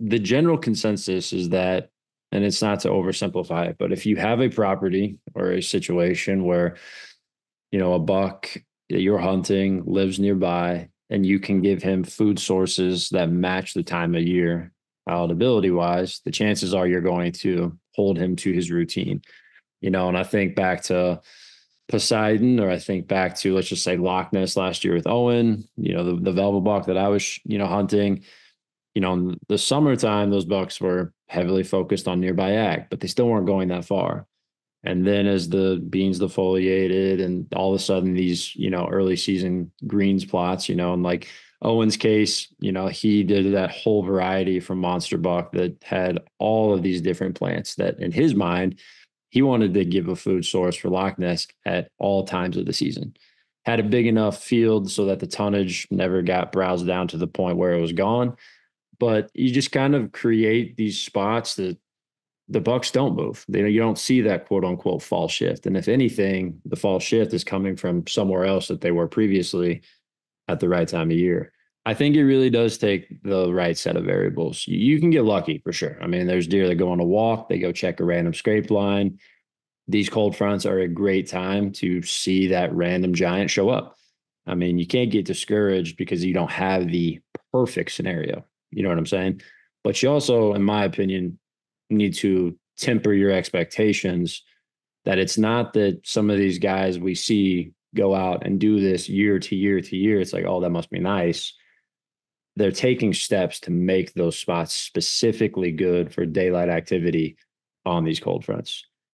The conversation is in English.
the general consensus is that, and it's not to oversimplify it, but if you have a property or a situation where, you know, a buck that you're hunting lives nearby and you can give him food sources that match the time of year, palatability wise, the chances are you're going to hold him to his routine. You know, and I think back to Poseidon, or I think back to let's just say Loch Ness last year with Owen, you know, the, the velvet buck that I was, you know, hunting. You know, in the summertime, those bucks were heavily focused on nearby ag, but they still weren't going that far. And then as the beans defoliated and all of a sudden these, you know, early season greens plots, you know, and like Owen's case, you know, he did that whole variety from Monster Buck that had all of these different plants that in his mind, he wanted to give a food source for Loch Ness at all times of the season. Had a big enough field so that the tonnage never got browsed down to the point where it was gone. But you just kind of create these spots that the Bucks don't move. They, know you don't see that quote unquote fall shift. And if anything, the fall shift is coming from somewhere else that they were previously at the right time of year. I think it really does take the right set of variables. You can get lucky for sure. I mean, there's deer that go on a walk, they go check a random scrape line. These cold fronts are a great time to see that random giant show up. I mean, you can't get discouraged because you don't have the perfect scenario. You know what I'm saying? But you also, in my opinion, need to temper your expectations that it's not that some of these guys we see go out and do this year to year to year. It's like, oh, that must be nice. They're taking steps to make those spots specifically good for daylight activity on these cold fronts.